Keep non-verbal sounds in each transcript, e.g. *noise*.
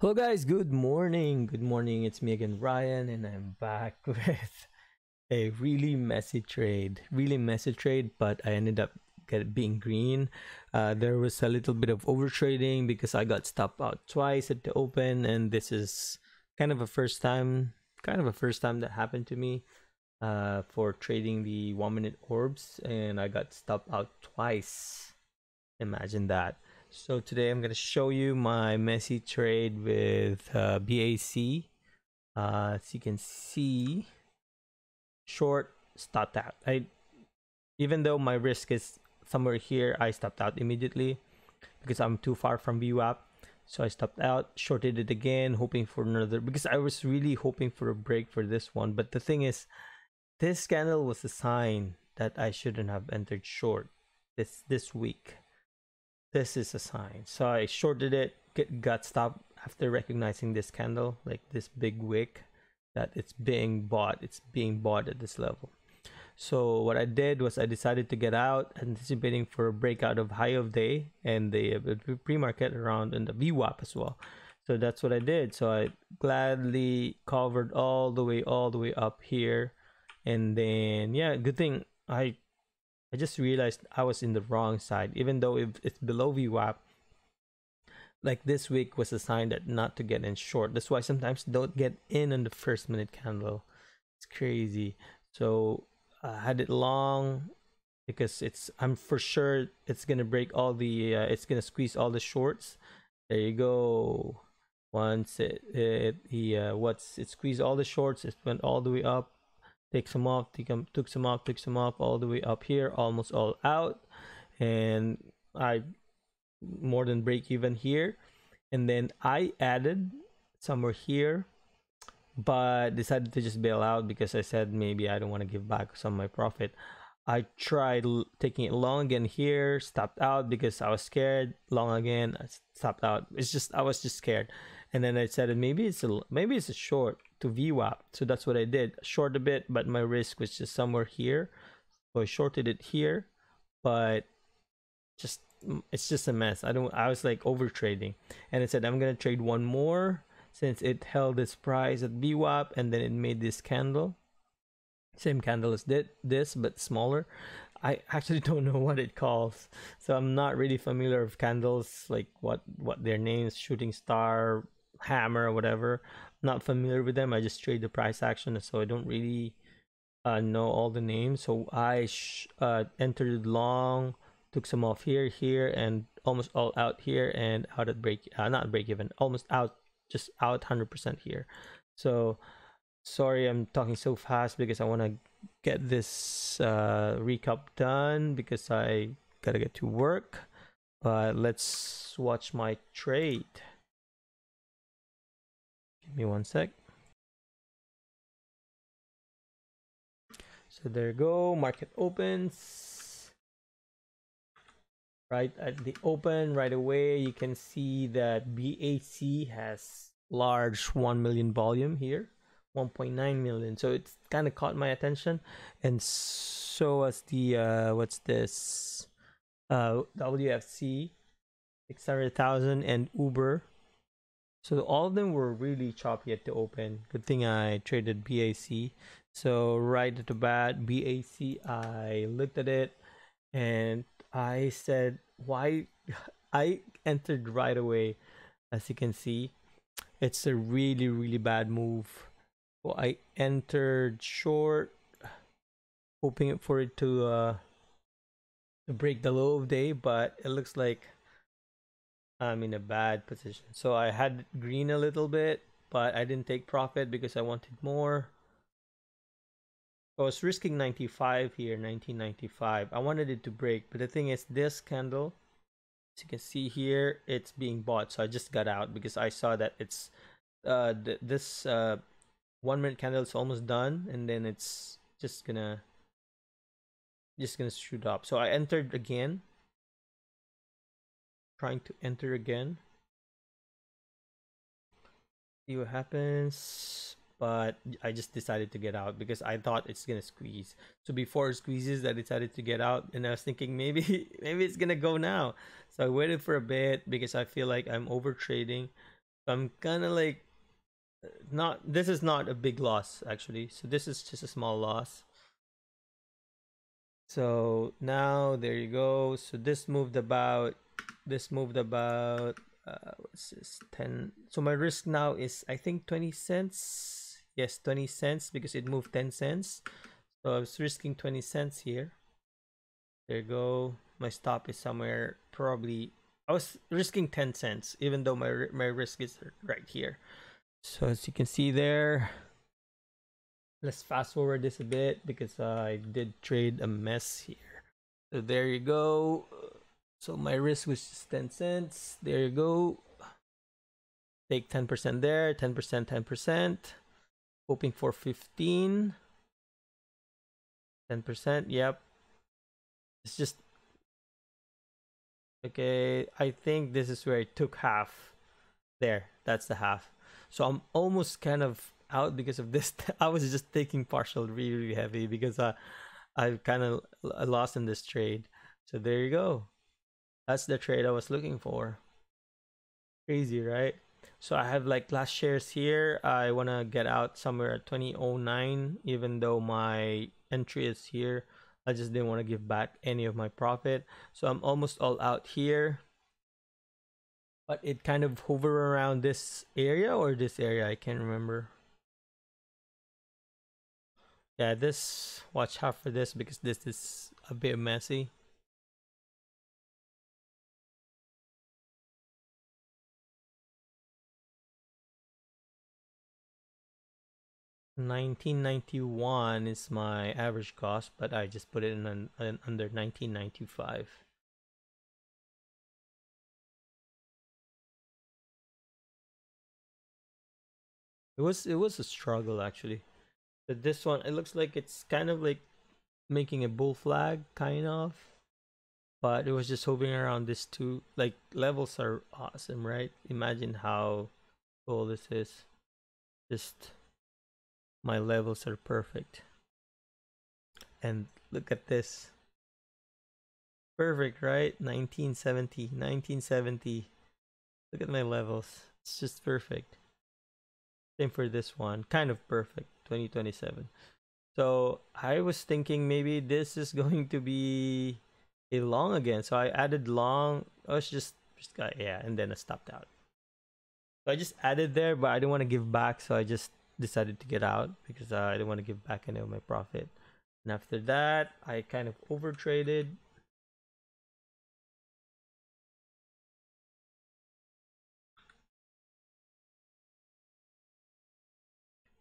Hello guys, good morning. Good morning. It's me again, Ryan, and I'm back *laughs* with a really messy trade. Really messy trade, but I ended up being green. Uh, there was a little bit of overtrading because I got stopped out twice at the open, and this is kind of a first time, kind of a first time that happened to me uh, for trading the one minute orbs, and I got stopped out twice. Imagine that. So today I'm going to show you my messy trade with uh, BAC. Uh, as you can see, short stopped out. I, even though my risk is somewhere here, I stopped out immediately because I'm too far from VWAP. So I stopped out, shorted it again, hoping for another because I was really hoping for a break for this one. But the thing is, this candle was a sign that I shouldn't have entered short this this wick this is a sign. So i shorted it get, got stopped after recognizing this candle like this big wick that it's being bought it's being bought at this level. So what i did was i decided to get out anticipating for a breakout of high of day and the pre-market around in the VWAP as well. So that's what i did. So i gladly covered all the way all the way up here. And then yeah good thing i I just realized I was in the wrong side, even though if it's below VWAP. Like this wick was a sign that not to get in short. That's why sometimes don't get in on the first minute candle. It's crazy. So I had it long because it's I'm for sure it's gonna break all the uh, it's gonna squeeze all the shorts. There you go. Once it it the uh, what's it squeezed all the shorts, it went all the way up take some off take them took some off took some off all the way up here almost all out. And i more than break even here. And then i added somewhere here but decided to just bail out because i said maybe i don't want to give back some of my profit. I tried taking it long again here stopped out because i was scared. Long again i stopped out. It's just i was just scared. And then i said maybe it's a maybe it's a short to VWAP. So that's what I did. Short a bit, but my risk was just somewhere here. So I shorted it here, but just it's just a mess. I don't I was like over trading. And I said I'm gonna trade one more since it held this price at VWAP and then it made this candle. Same candle as this, but smaller. I actually *laughs* don't know what it calls. So I'm not really familiar with candles, like what what their names, shooting star, hammer, whatever not familiar with them. I just trade the price action, so I don't really uh, know all the names. So I uh, entered long, took some off here, here, and almost all out here, and out at break, uh, not break even, almost out, just out 100% here. So sorry, I'm talking so fast because I want to get this uh, recap done because I gotta get to work. But let's watch my trade. Give me one sec. So there you go, market opens. Right at the open, right away, you can see that BAC has large 1 million volume here. 1.9 million so it's kind of caught my attention and so as the uh what's this uh wfc 600000 and uber so all of them were really choppy at the open. Good thing I traded BAC. So right at the bat, BAC, I looked at it and I said, why? *laughs* I entered right away. As you can see, it's a really, really bad move. So I entered short, hoping for it to uh, break the low of day, but it looks like I'm in a bad position. So I had green a little bit, but I didn't take profit because I wanted more. I was risking 95 here, 1995. I wanted it to break, but the thing is this candle, as you can see here, it's being bought. So I just got out because I saw that it's uh th this uh one minute candle is almost done and then it's just gonna just gonna shoot up. So I entered again trying to enter again see what happens but I just decided to get out because I thought it's gonna squeeze. So before it squeezes, I decided to get out, and I was thinking maybe *laughs* maybe it's gonna go now. So I waited for a bit because I feel like I'm over trading. I'm kind of like not this is not a big loss actually so this is just a small loss so now there you go so this moved about this moved about uh what's this 10 so my risk now is i think 20 cents. Yes 20 cents because it moved 10 cents. So i was risking 20 cents here. There you go. My stop is somewhere probably i was risking 10 cents even though my my risk is right here. So as you can see there let's fast forward this a bit because uh, I did trade a mess here. So there you go so my risk was just 10 cents. There you go. Take 10% there 10% 10% hoping for 15 10% yep. It's just okay I think this is where it took half. There that's the half. So I'm almost kind of out because of this. *laughs* I was just taking partial really, really heavy because uh, I kind of lost in this trade. So there you go. That's the trade I was looking for. Crazy, right? So I have like last shares here. I want to get out somewhere at 2009, even though my entry is here. I just didn't want to give back any of my profit. So I'm almost all out here but it kind of hover around this area or this area i can't remember yeah this watch out for this because this is a bit messy Nineteen ninety one is my average cost, but I just put it in an, an under nineteen ninety five. It was it was a struggle actually. But this one it looks like it's kind of like making a bull flag kind of. But it was just hovering around this two like levels are awesome, right? Imagine how cool this is. Just my levels are perfect. And look at this. Perfect, right? 1970, 1970. Look at my levels. It's just perfect. Same for this one. Kind of perfect. 2027. So I was thinking maybe this is *laughs* going to be a long again. So I added long. Oh, I was just, just got, yeah, and then I stopped out. So I just added there, but I didn't want to give back. So I just decided to get out because uh, I didn't want to give back any of my profit. And after that, I kind of overtraded.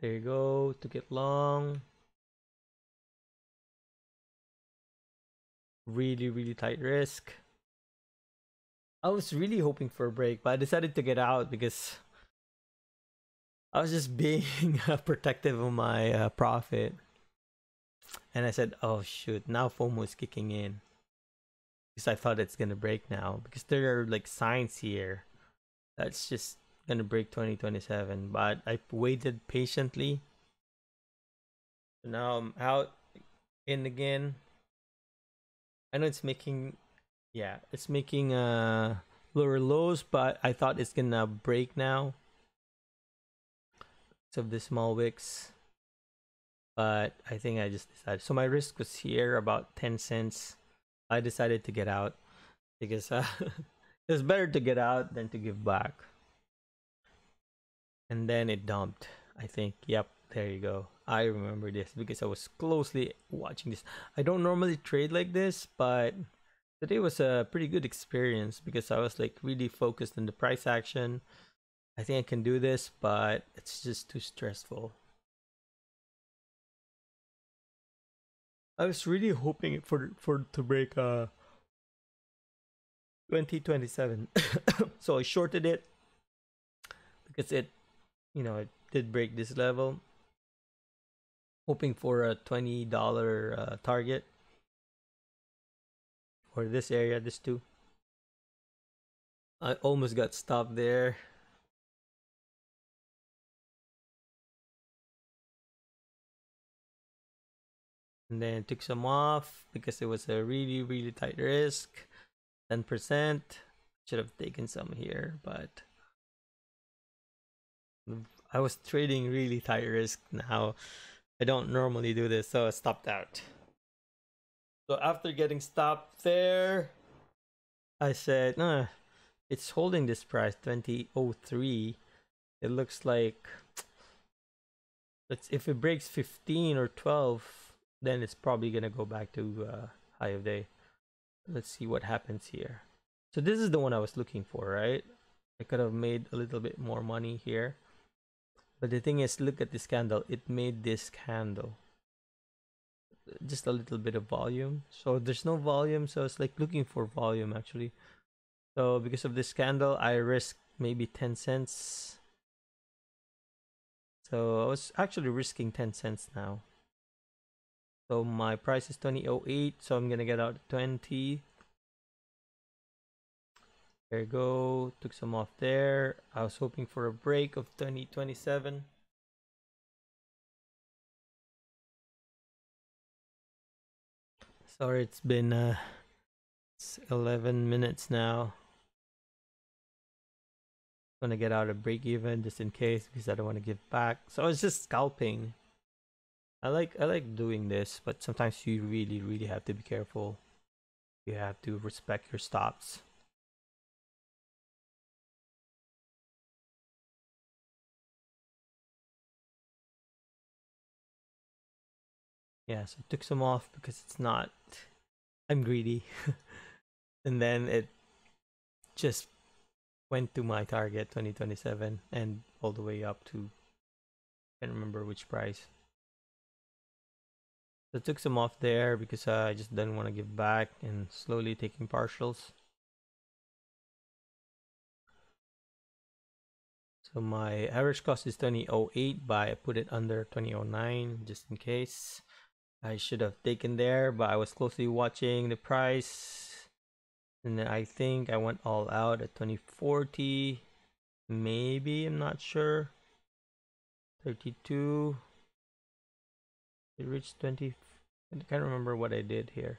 There you go. Took it long. Really, really tight risk. I was really hoping for a break, but I decided to get out because I was just being *laughs* protective of my uh, profit. And I said, oh shoot, now FOMO is kicking in. Because I thought it's gonna break now. Because there are like signs here. That's just gonna break 2027 but I waited patiently now I'm out in again I know it's making yeah it's making uh lower lows but I thought it's gonna break now of the small wicks but I think I just decided so my risk was here about 10 cents. I decided to get out because uh, *laughs* it's better to get out than to give back. And then it dumped. I think yep there you go. I remember this because i was closely watching this. I don't normally trade like this but today was a pretty good experience because i was like really focused on the price action i think i can do this but it's just too stressful i was really hoping for for to break uh 2027 *coughs* so i shorted it because it you know, it did break this level. Hoping for a $20 uh, target. Or this area, this two. I almost got stopped there. And then took some off because it was a really, really tight risk. 10%. Should have taken some here, but I was trading really tight risk now. I don't normally do this, so I stopped out. So after getting stopped there, I said, nah, it's holding this price 2003. It looks like let's if it breaks 15 or 12, then it's probably gonna go back to uh, high of day. Let's see what happens here. So this is the one I was looking for, right? I could have made a little bit more money here. But the thing is, look at this candle. It made this candle. Just a little bit of volume. So there's no volume, so it's like looking for volume actually. So because of this candle, I risk maybe 10 cents. So I was actually risking 10 cents now. So my price is 2008, so I'm gonna get out 20. There you go. Took some off there. I was hoping for a break of 2027. Sorry, it's been uh, it's 11 minutes now. I'm gonna get out a break even just in case because I don't want to give back. So I was just scalping. I like I like doing this, but sometimes you really really have to be careful. You have to respect your stops. Yeah, so I took some off because it's not I'm greedy. *laughs* and then it just went to my target 2027 and all the way up to I can't remember which price. I took some off there because uh, I just didn't want to give back and slowly taking partials. So my average cost is 2008 but I put it under 2009 just in case. I should have taken there, but I was closely watching the price. And I think I went all out at 2040. Maybe, I'm not sure. 32. It reached 20. I can't remember what I did here.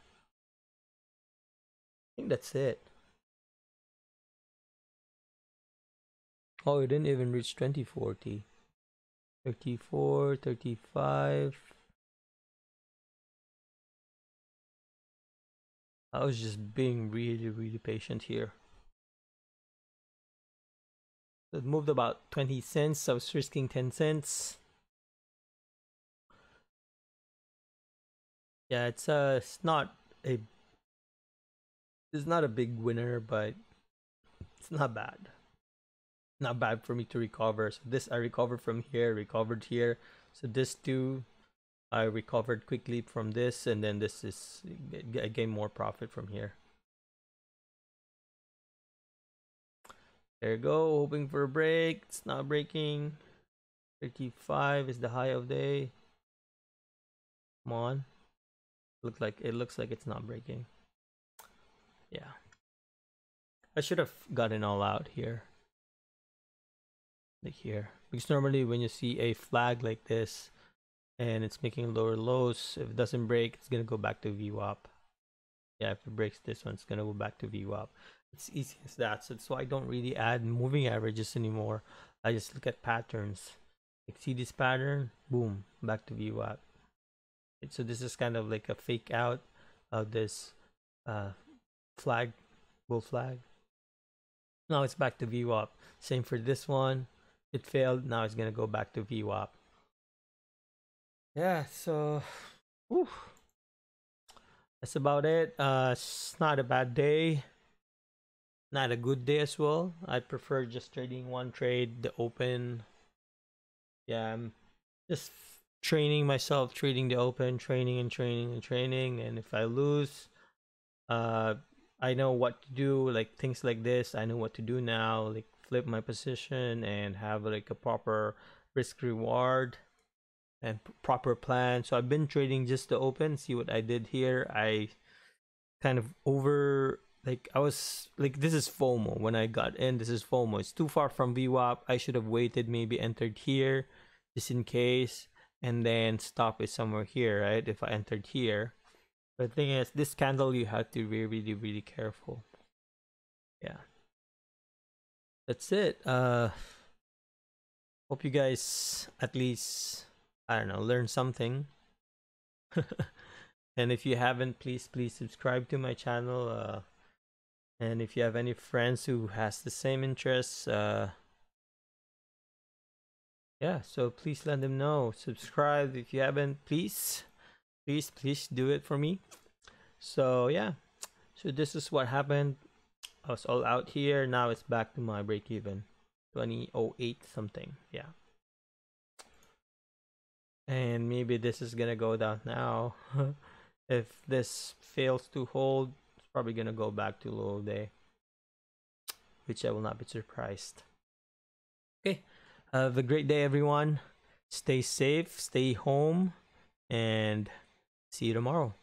I think that's it. Oh, it didn't even reach 2040. 34, 35. I was just being really, really patient here. It moved about 20 cents. I was risking 10 cents. Yeah, it's uh, it's not a, it's not a big winner, but it's not bad. Not bad for me to recover. So this I recovered from here, recovered here. So this two I recovered quickly from this and then this is I more profit from here. There you go, hoping for a break. It's not breaking. 35 is the high of day. Come on. Look like it looks like it's not breaking. Yeah. I should have gotten all out here. Like here. Because normally when you see a flag like this, and it's making lower lows. If it doesn't break, it's gonna go back to VWAP. Yeah, if it breaks this one, it's gonna go back to VWAP. It's easy as that. So that's why I don't really add moving averages anymore. I just look at patterns. Like see this pattern, boom, back to VWAP. So this is kind of like a fake out of this uh, flag, bull flag. Now it's back to VWAP. Same for this one. It failed. Now it's gonna go back to VWAP yeah so whew, that's about it uh it's not a bad day not a good day as well i prefer just trading one trade the open yeah i'm just training myself trading the open training and training and training and if i lose uh i know what to do like things like this i know what to do now like flip my position and have like a proper risk reward and proper plan. So I've been trading just the open. See what I did here. I kind of over like I was like this is FOMO when I got in. This is FOMO. It's too far from VWAP. I should have waited, maybe entered here just in case, and then stop it somewhere here, right? If I entered here. But the thing is, this candle you have to be really, really careful. Yeah. That's it. Uh hope you guys at least I don't know learn something. *laughs* and if you haven't, please please subscribe to my channel. Uh, and if you have any friends who has the same interests, uh, yeah, so please let them know. Subscribe if you haven't, please, please, please do it for me. So yeah, so this is what happened. I was all out here. Now it's back to my break even. 2008 something. Yeah. And maybe this is gonna go down now. *laughs* if this fails to hold, it's probably gonna go back to low day. Which I will not be surprised. Okay. Have a great day everyone. Stay safe, stay home, and see you tomorrow.